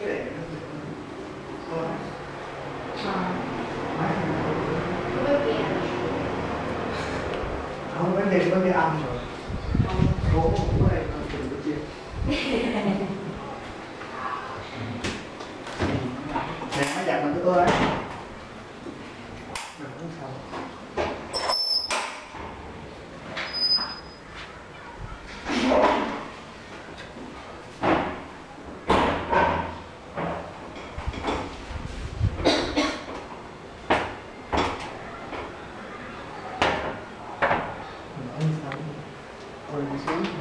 cái này nó thôi không vấn đề vấn đề ăn rồi. Gỗ cũng này nó chuẩn bị chia Nè nó giặt mình cái ưa ấy. Rồi không sao. coisas.